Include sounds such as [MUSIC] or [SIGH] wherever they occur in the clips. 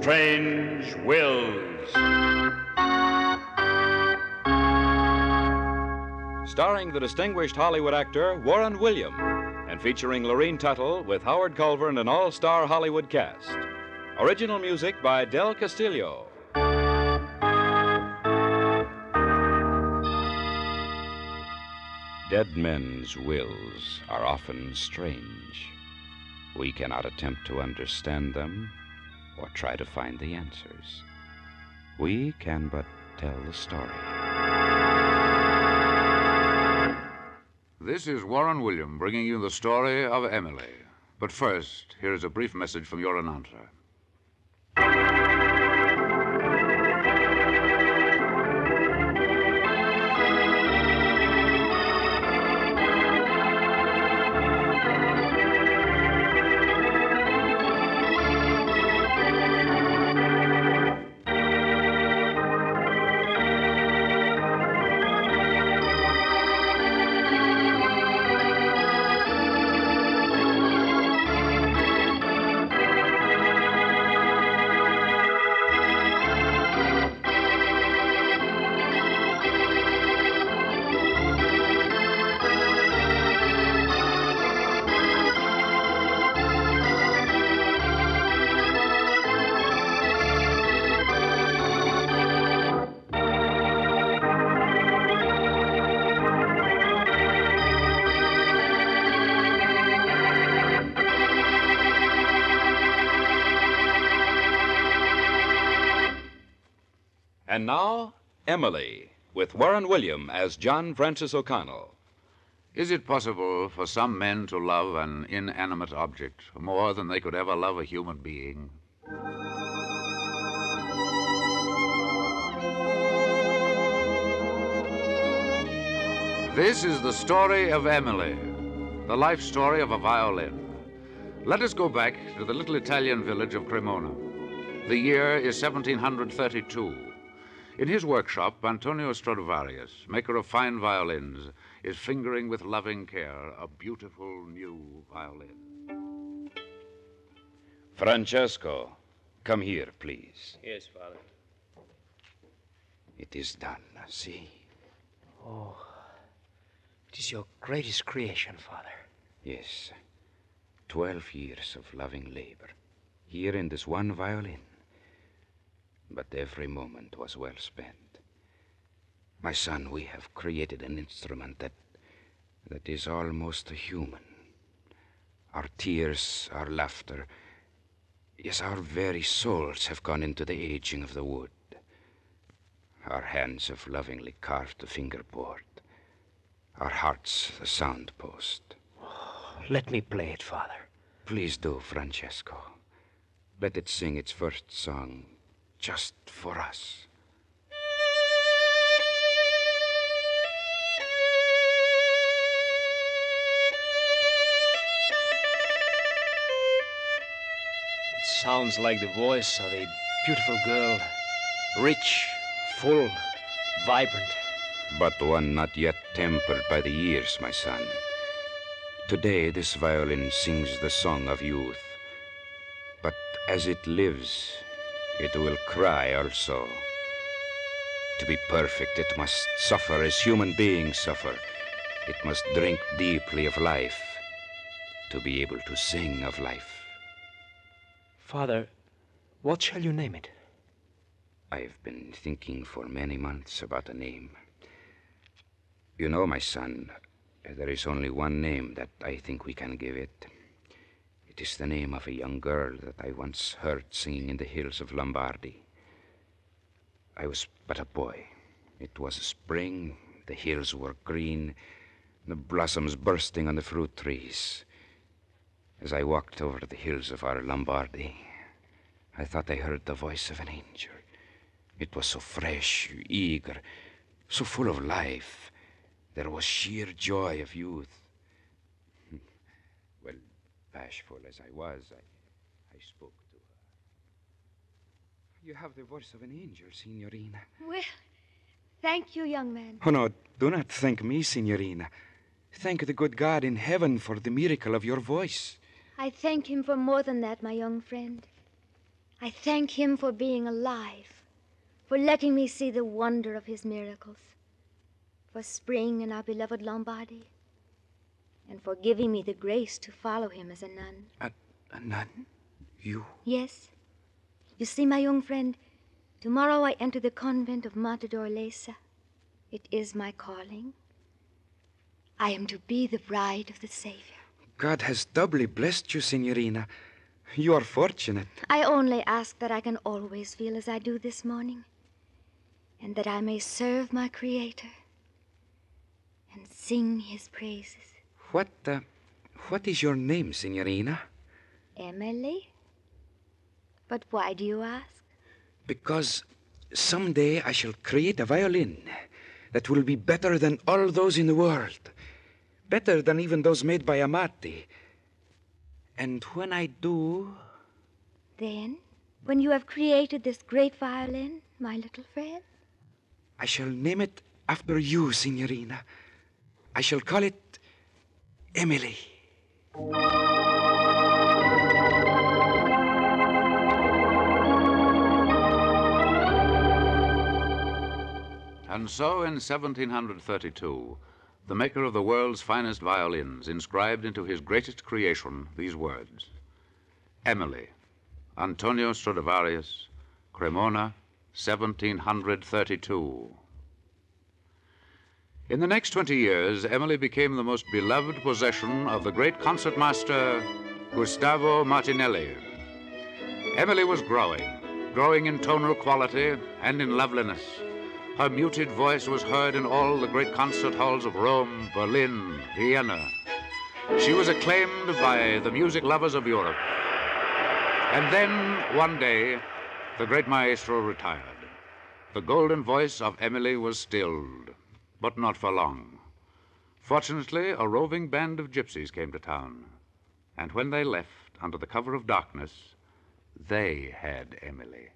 Strange Wills. Starring the distinguished Hollywood actor Warren William and featuring Lorene Tuttle with Howard Culver and an all star Hollywood cast. Original music by Del Castillo. Dead men's wills are often strange. We cannot attempt to understand them or try to find the answers. We can but tell the story. This is Warren William bringing you the story of Emily. But first, here is a brief message from your announcer. And now, Emily, with Warren William as John Francis O'Connell. Is it possible for some men to love an inanimate object more than they could ever love a human being? This is the story of Emily, the life story of a violin. Let us go back to the little Italian village of Cremona. The year is 1732. In his workshop, Antonio Stradivarius, maker of fine violins, is fingering with loving care a beautiful new violin. Francesco, come here, please. Yes, Father. It is done. See? Oh, it is your greatest creation, Father. Yes. Twelve years of loving labor. Here in this one violin. But every moment was well spent. My son, we have created an instrument that that is almost human. Our tears, our laughter, yes, our very souls have gone into the aging of the wood. Our hands have lovingly carved the fingerboard. Our hearts the sound post. Let me play it, Father. Please do, Francesco. Let it sing its first song just for us. It sounds like the voice of a beautiful girl. Rich, full, vibrant. But one not yet tempered by the years, my son. Today, this violin sings the song of youth. But as it lives, it will cry also. To be perfect, it must suffer as human beings suffer. It must drink deeply of life to be able to sing of life. Father, what shall you name it? I've been thinking for many months about a name. You know, my son, there is only one name that I think we can give it. Is the name of a young girl that I once heard singing in the hills of Lombardy. I was but a boy. It was spring, the hills were green, the blossoms bursting on the fruit trees. As I walked over the hills of our Lombardy, I thought I heard the voice of an angel. It was so fresh, eager, so full of life. There was sheer joy of youth. Bashful as I was, I, I spoke to her. You have the voice of an angel, Signorina. Well, thank you, young man. Oh, no, do not thank me, Signorina. Thank the good God in heaven for the miracle of your voice. I thank him for more than that, my young friend. I thank him for being alive, for letting me see the wonder of his miracles, for spring in our beloved Lombardy, and for giving me the grace to follow him as a nun. A, a nun? You? Yes. You see, my young friend, tomorrow I enter the convent of Mater Dolorosa. It is my calling. I am to be the bride of the Savior. God has doubly blessed you, Signorina. You are fortunate. I only ask that I can always feel as I do this morning, and that I may serve my Creator and sing his praises. What, uh, what is your name, Signorina? Emily? But why do you ask? Because someday I shall create a violin that will be better than all those in the world. Better than even those made by Amati. And when I do, Then, when you have created this great violin, my little friend, I shall name it after you, Signorina. I shall call it Emily. And so in 1732, the maker of the world's finest violins inscribed into his greatest creation these words Emily, Antonio Stradivarius, Cremona, 1732. In the next 20 years, Emily became the most beloved possession of the great concertmaster Gustavo Martinelli. Emily was growing, growing in tonal quality and in loveliness. Her muted voice was heard in all the great concert halls of Rome, Berlin, Vienna. She was acclaimed by the music lovers of Europe. And then, one day, the great maestro retired. The golden voice of Emily was stilled, but not for long. Fortunately, a roving band of gypsies came to town. And when they left, under the cover of darkness, they had Emily.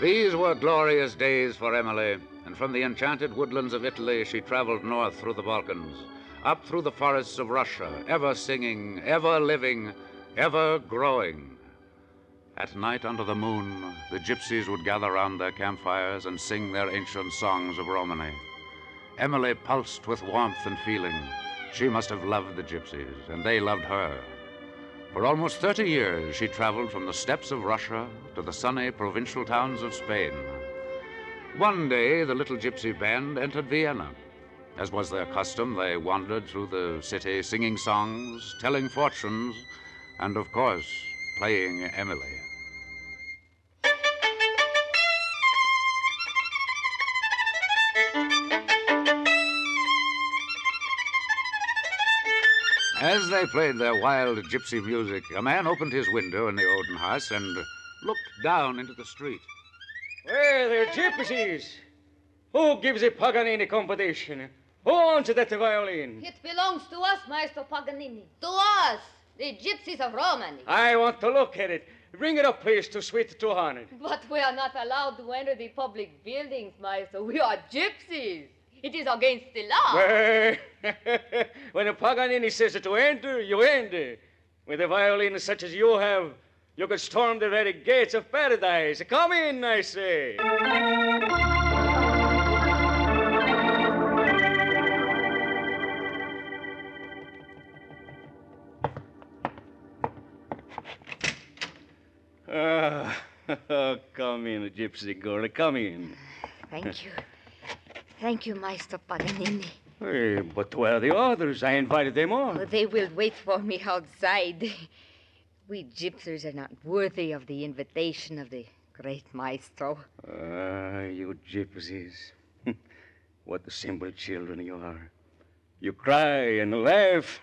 These were glorious days for Emily, and from the enchanted woodlands of Italy she traveled north through the Balkans, up through the forests of Russia, ever singing, ever living, ever growing. At night under the moon, the gypsies would gather round their campfires and sing their ancient songs of Romany. Emily pulsed with warmth and feeling. She must have loved the gypsies, and they loved her. For almost 30 years, she traveled from the steppes of Russia to the sunny provincial towns of Spain. One day, the little gypsy band entered Vienna. As was their custom, they wandered through the city singing songs, telling fortunes, and of course, playing Emily. As they played their wild gypsy music, a man opened his window in the Odenhaus and looked down into the street. Well, they're gypsies. Who gives a Paganini competition? Who owns that violin? It belongs to us, Maestro Paganini. To us, the gypsies of Romany. I want to look at it. Bring it up, please, to Suite 200. But we are not allowed to enter the public buildings, Maestro. We are gypsies. It is against the law. Well, [LAUGHS] when a Paganini says to enter, you enter. With a violin such as you have, you could storm the very gates of paradise. Come in, I say. Ah, [LAUGHS] come in, gypsy girl. Come in. Thank you. Thank you, Maestro Paganini. Hey, but where are the others? I invited them all. Oh, they will wait for me outside. We gypsies are not worthy of the invitation of the great maestro. Ah, you gypsies. [LAUGHS] what simple children you are. You cry and laugh,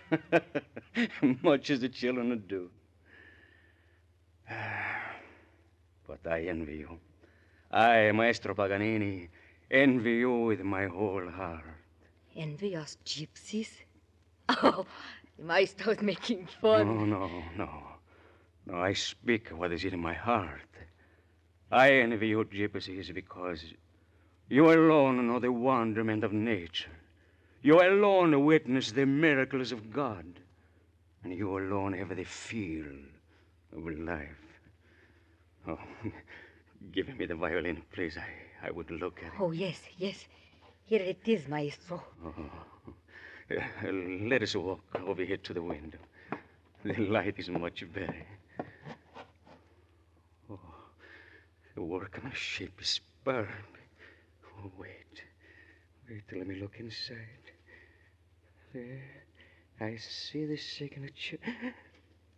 [LAUGHS] much as the children do. [SIGHS] But I envy you. I, Maestro Paganini, envy you with my whole heart. Envy us gypsies? [LAUGHS] Oh, the maestro's making fun. No, no, no. No, I speak what is in my heart. I envy you, gypsies, because you alone know the wonderment of nature. You alone witness the miracles of God. And you alone have the feel of life. Oh, [LAUGHS] give me the violin, please. I, I would look at it. Oh, yes, yes. Here it is, maestro. Oh. Uh, [LAUGHS] let us walk over here to the window. The light is much better. Oh, the workmanship is superb. Oh, wait. Wait, let me look inside. There. I see the signature.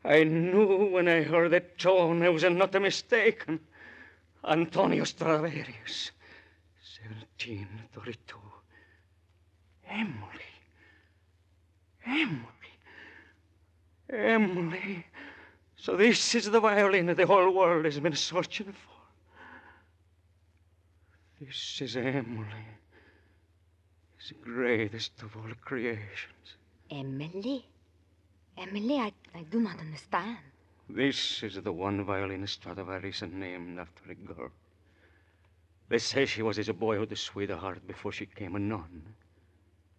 I knew when I heard that tone I was not mistaken. Antonio Stradivarius, 1732. Emily. Emily. Emily. So this is the violin that the whole world has been searching for. This is Emily. The greatest of all creations. Emily? Emily, I, I do not understand. This is the one violin Stradivarius named after a girl. They say she was his boyhood sweetheart before she came a nun.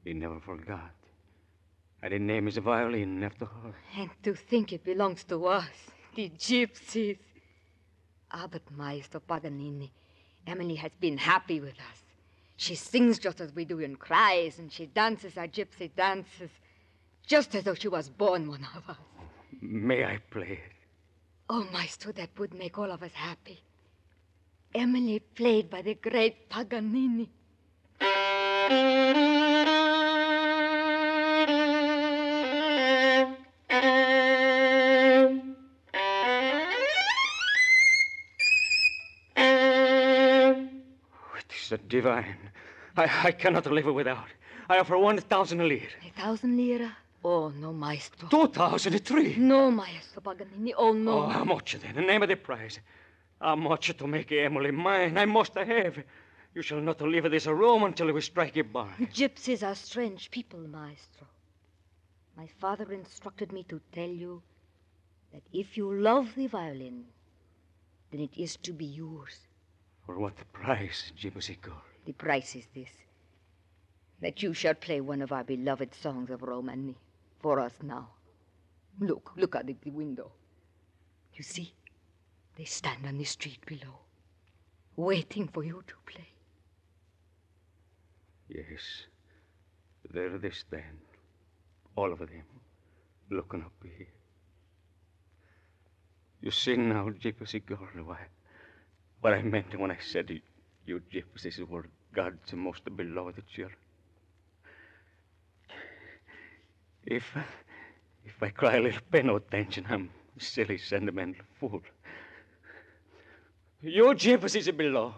He never forgot. And he named his violin after her. And to think it belongs to us, the gypsies. Ah, but Maestro Paganini, Emily has been happy with us. She sings just as we do and cries, and she dances our gypsy dances, just as though she was born one of us. May I play it? Oh, Maestro, that would make all of us happy. Emily played by the great Paganini. It is a divine. I, I cannot live without. I offer 1,000 lire. A thousand lira? Oh, no, Maestro. 2,003. No, Maestro Paganini. Oh, no. Oh, how much then? The name of the prize. How much to make Emily mine? I must have. You shall not leave this room until we strike a bargain. Gypsies are strange people, Maestro. My father instructed me to tell you that if you love the violin, then it is to be yours. For what price, gypsy girl? The price is this that you shall play one of our beloved songs of Romany for us now. Look, look out of the window. You see, they stand on the street below, waiting for you to play. Yes. There they stand. All of them. Looking up here. You see now, gypsy girl, why, what I meant when I said you, you gypsies were God's most beloved children. If, if I cry a little, pay no attention. I'm a silly, sentimental fool. You gypsies is below,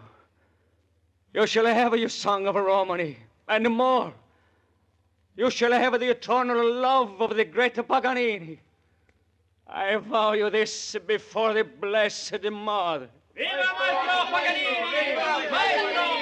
you shall have your song of Romany and more. You shall have the eternal love of the great Paganini. I vow you this before the blessed Mother. Viva Maestro Paganini! Viva Maestro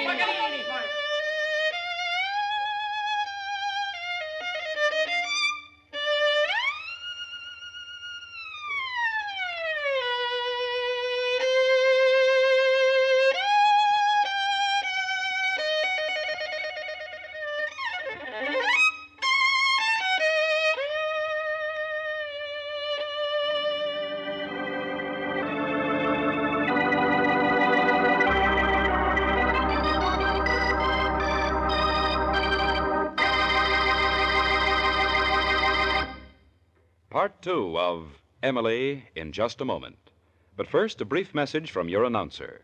two of Emily in just a moment. But first, a brief message from your announcer.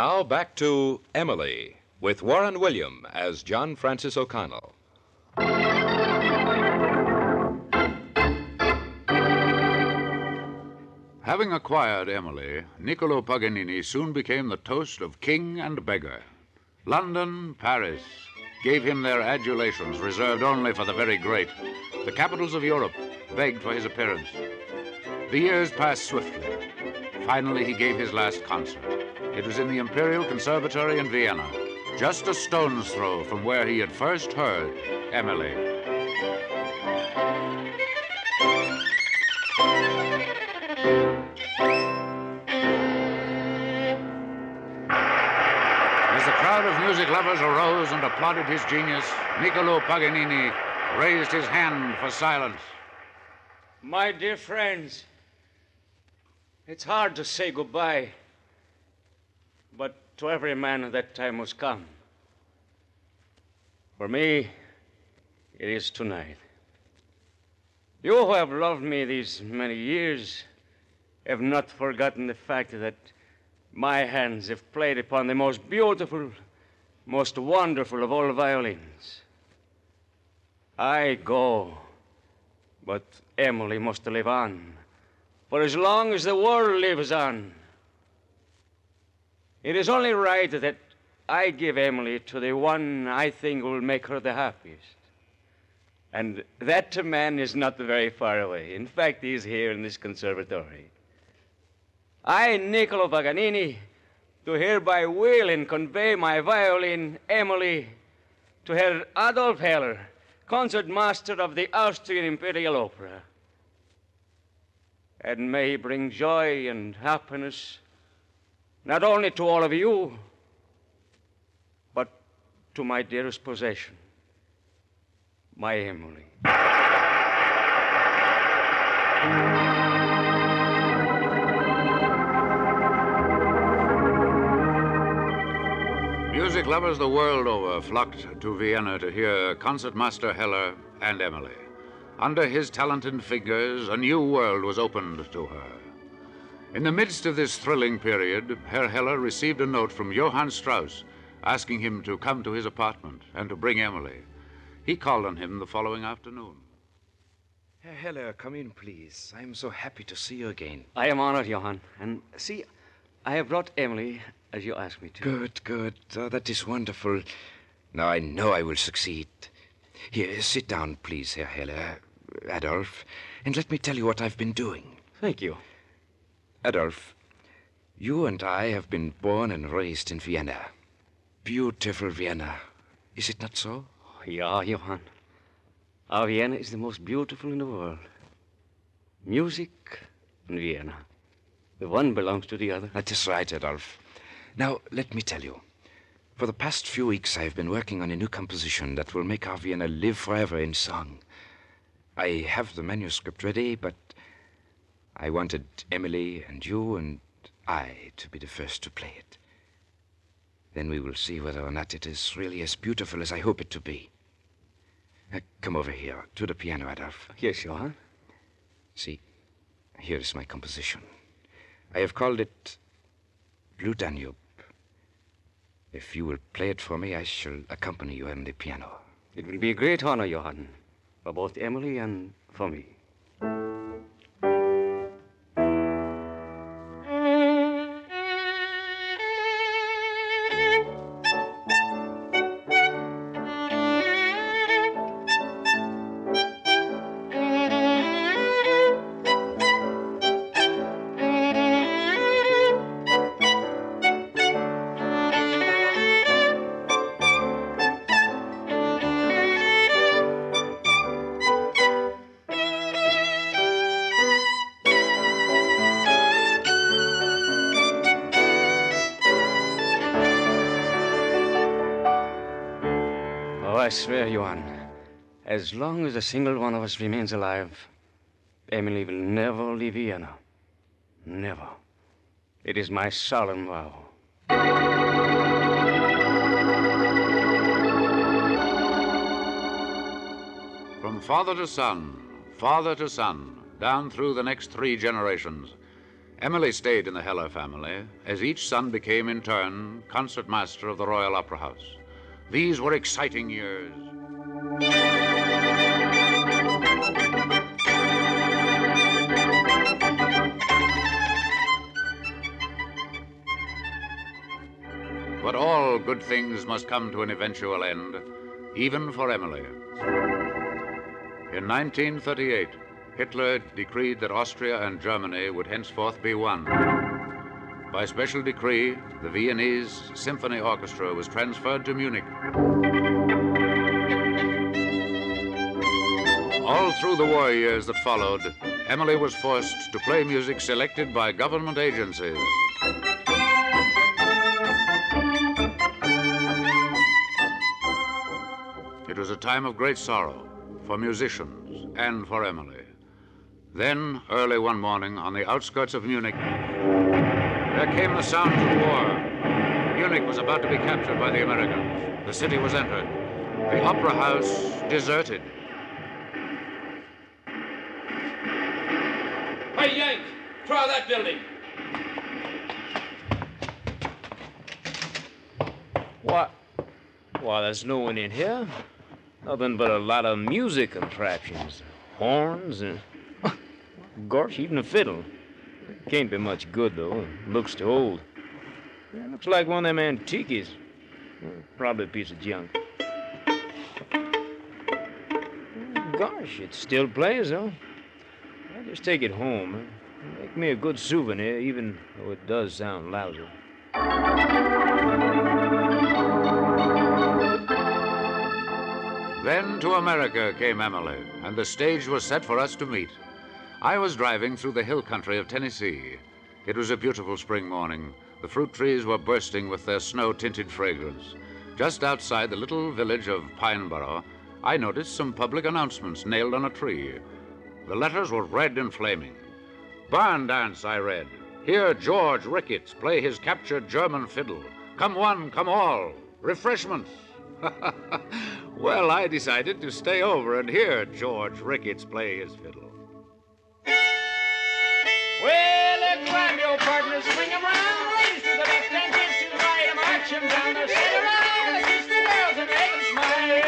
Now back to Emily with Warren William as John Francis O'Connell. Having acquired Emily, Niccolo Paganini soon became the toast of king and beggar. London, Paris gave him their adulations reserved only for the very great. The capitals of Europe begged for his appearance. The years passed swiftly. Finally, he gave his last concert. It was in the Imperial Conservatory in Vienna, just a stone's throw from where he had first heard Emily. As the crowd of music lovers arose and applauded his genius, Niccolo Paganini raised his hand for silence. My dear friends, it's hard to say goodbye, but to every man that time must come. For me, it is tonight. You who have loved me these many years have not forgotten the fact that my hands have played upon the most beautiful, most wonderful of all violins. I go, but Emily must live on for as long as the world lives on. It is only right that I give Emily to the one I think will make her the happiest. And that man is not very far away. In fact, he's here in this conservatory. I, Niccolo Paganini, do hereby will and convey my violin, Emily, to Herr Adolf Heller, concertmaster of the Austrian Imperial Opera. And may he bring joy and happiness not only to all of you, but to my dearest possession, my Emily. Music lovers the world over flocked to Vienna to hear concertmaster Heller and Emily. Under his talented fingers, a new world was opened to her. In the midst of this thrilling period, Herr Heller received a note from Johann Strauss asking him to come to his apartment and to bring Emily. He called on him the following afternoon. Herr Heller, come in, please. I'm so happy to see you again. I am honored, Johann. And see, I have brought Emily as you asked me to. Good, good. Oh, that is wonderful. Now I know I will succeed. Here, sit down, please, Herr Heller. Adolf, and let me tell you what I've been doing. Thank you. Adolf, you and I have been born and raised in Vienna. Beautiful Vienna. Is it not so? Oh, ja, Johann. Our Vienna is the most beautiful in the world. Music and Vienna. The one belongs to the other. That is right, Adolf. Now, let me tell you. For the past few weeks, I've been working on a new composition that will make our Vienna live forever in song. I have the manuscript ready, but I wanted Emily and you and I to be the first to play it. Then we will see whether or not it is really as beautiful as I hope it to be. Uh, come over here to the piano, Adolf. Yes, Johann. See, here is my composition. I have called it Blue Danube. If you will play it for me, I shall accompany you on the piano. It will be a great honor, Johann, for both Emily and for me. As long as a single one of us remains alive, Emily will never leave Vienna. Never. It is my solemn vow. From father to son, father to son, down through the next three generations, Emily stayed in the Heller family as each son became in turn concertmaster of the Royal Opera House. These were exciting years. Good things must come to an eventual end, even for Emily. In 1938, Hitler decreed that Austria and Germany would henceforth be one. By special decree, the Viennese Symphony Orchestra was transferred to Munich. All through the war years that followed, Emily was forced to play music selected by government agencies. Was a time of great sorrow for musicians and for Emily. Then, early one morning, on the outskirts of Munich, there came the sounds of war. Munich was about to be captured by the Americans. The city was entered. The opera house deserted. Hey, Yank, try that building. What? Why, there's no one in here. Nothing but a lot of music contraptions. Horns and. [LAUGHS] Gosh, even a fiddle. Can't be much good, though. Looks too old. Yeah, looks like one of them antiques. Probably a piece of junk. Gosh, it still plays, though. I'll just take it home. Make me a good souvenir, even though it does sound lousy. Then to America came Emily, and the stage was set for us to meet. I was driving through the hill country of Tennessee. It was a beautiful spring morning. The fruit trees were bursting with their snow tinted fragrance. Just outside the little village of Pineborough, I noticed some public announcements nailed on a tree. The letters were red and flaming. Barn dance, I read. Hear George Ricketts play his captured German fiddle. Come one, come all. Refreshments. [LAUGHS] well, I decided to stay over and hear George Ricketts play his fiddle. Well, uh, grab your partner, swing 'em round, raise to the left and kiss to the right, and march 'em down the sit around, and kiss the girls and make 'em smile.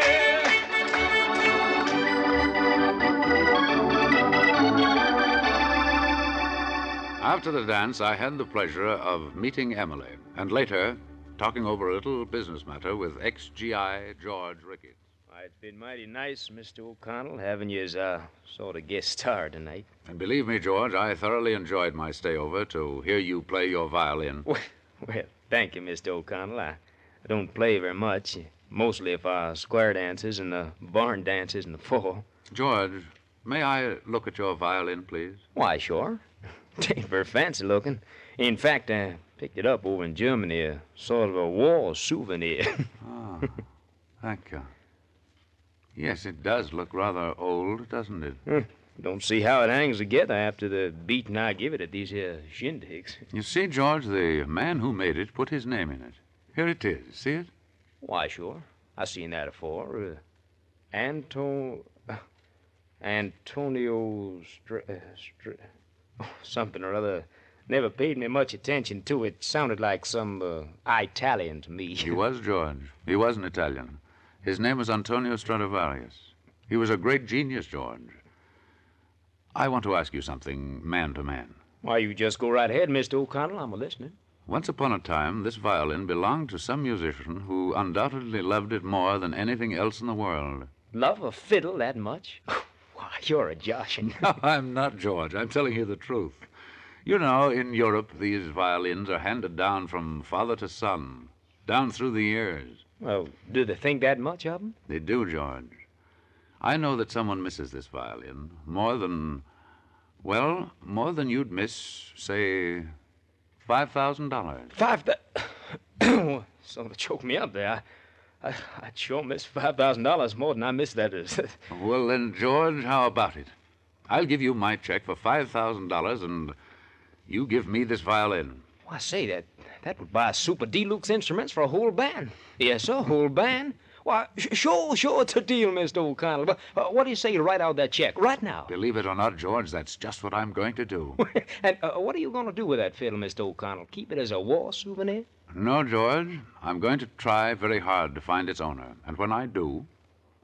After the dance, I had the pleasure of meeting Emily, and later talking over a little business matter with ex-GI George Ricketts. It's been mighty nice, Mr. O'Connell, having you as a sort of guest star tonight. And believe me, George, I thoroughly enjoyed my stay over to hear you play your violin. [LAUGHS] Well, well thank you, Mr. O'Connell. I, I don't play very much, mostly if I square dances and the barn dances in the fall. George, may I look at your violin, please? Why, sure. [LAUGHS] Tain't very fancy looking. In fact, I picked it up over in Germany, a sort of a war souvenir. [LAUGHS] Ah, thank you. Yes, it does look rather old, doesn't it? don't see how it hangs together after the beating I give it at these here shindigs. You see, George, the man who made it put his name in it. Here it is. See it? Why, sure. I seen that afore. Uh, Anto... Uh, Antonio Str... Uh, Str... Oh, something or other. Never paid me much attention to it. Sounded like some uh, Italian to me. He was George. He was an Italian. His name was Antonio Stradivarius. He was a great genius, George. I want to ask you something, man to man. Why, you just go right ahead, Mr. O'Connell. I'm a listening. Once upon a time, this violin belonged to some musician who undoubtedly loved it more than anything else in the world. Love a fiddle that much? [LAUGHS] Why, you're a joshin'. No, [LAUGHS] I'm not, George. I'm telling you the truth. You know, in Europe, these violins are handed down from father to son, down through the years. well, do they think that much of 'em? They do, George. I know that someone misses this violin more than, well, more than you'd miss, say, $5,000. Five thou- [COUGHS] Sort of choked me up there. I, I, I'd sure miss $5,000 more than I miss that. Is. [LAUGHS] Well, then, George, how about it? I'll give you my check for $5,000 and you give me this violin. Why, say, that that would buy Super Deluxe instruments for a whole band. Yes, sir, a whole band. Why, sure, sure, it's a deal, Mr. O'Connell. But uh, what do you say you write out that check right now? Believe it or not, George, that's just what I'm going to do. [LAUGHS] and uh, what are you going to do with that fiddle, Mr. O'Connell? Keep it as a war souvenir? No, George. I'm going to try very hard to find its owner. And when I do,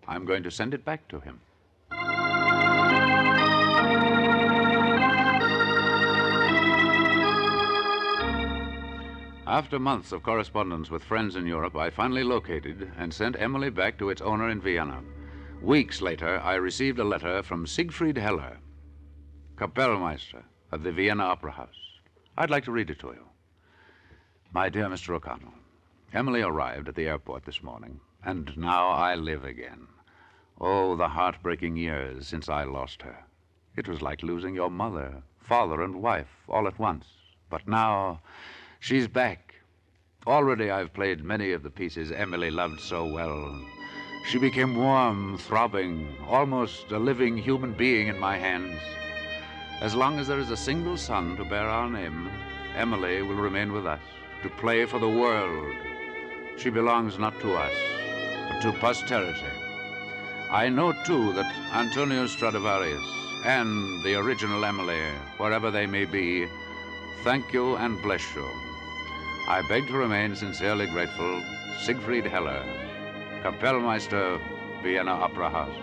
I'm going to send it back to him. After months of correspondence with friends in Europe, I finally located and sent Emily back to its owner in Vienna. Weeks later, I received a letter from Siegfried Heller, Kapellmeister of the Vienna Opera House. I'd like to read it to you. My dear Mr. O'Connell, Emily arrived at the airport this morning, and now I live again. Oh, the heartbreaking years since I lost her. It was like losing your mother, father, and wife all at once. But now she's back. Already I've played many of the pieces Emily loved so well. She became warm, throbbing, almost a living human being in my hands. As long as there is a single son to bear our name, Emily will remain with us to play for the world. She belongs not to us, but to posterity. I know, too, that Antonio Stradivarius and the original Emily, wherever they may be, thank you and bless you. I beg to remain sincerely grateful, Siegfried Heller, Kapellmeister, Vienna Opera House.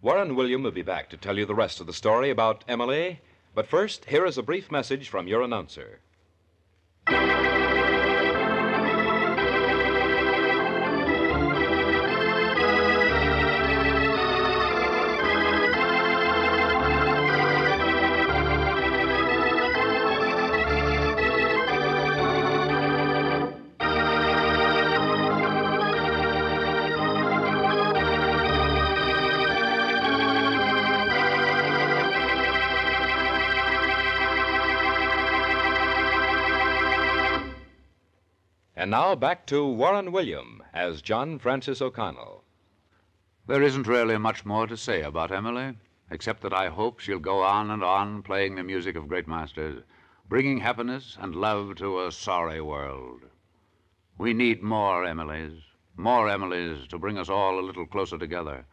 Warren William will be back to tell you the rest of the story about Emily. But first, here is a brief message from your announcer. And now back to Warren William as John Francis O'Connell. There isn't really much more to say about Emily, except that I hope she'll go on and on playing the music of great masters, bringing happiness and love to a sorry world. We need more Emilys, more Emilys to bring us all a little closer together,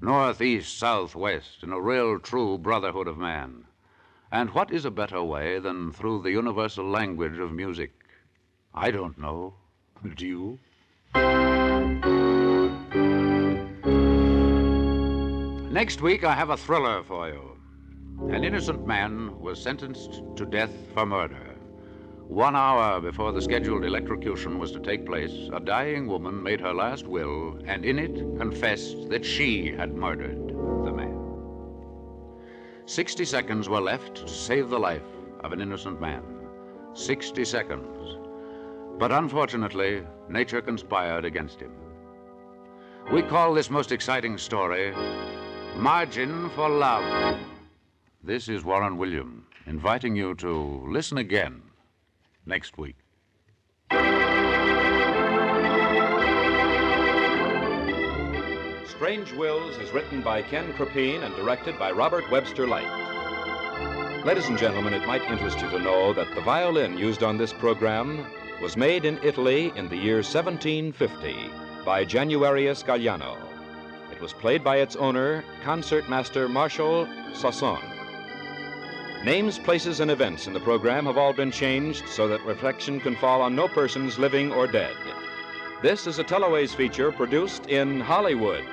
north, east, south, west, in a real, true brotherhood of man. And what is a better way than through the universal language of music? I don't know. Do you? Next week, I have a thriller for you. An innocent man was sentenced to death for murder. One hour before the scheduled electrocution was to take place, a dying woman made her last will and in it confessed that she had murdered the man. Sixty seconds were left to save the life of an innocent man. Sixty seconds. But unfortunately, nature conspired against him. We call this most exciting story Margin for Love. This is Warren William inviting you to listen again next week. Strange Wills is written by Ken Crepine and directed by Robert Webster Light. Ladies and gentlemen, it might interest you to know that the violin used on this program was made in Italy in the year 1750 by Januarius Gagliano. It was played by its owner, concertmaster Marshall Sosson. Names, places, and events in the program have all been changed so that reflection can fall on no persons living or dead. This is a Teleways feature produced in Hollywood.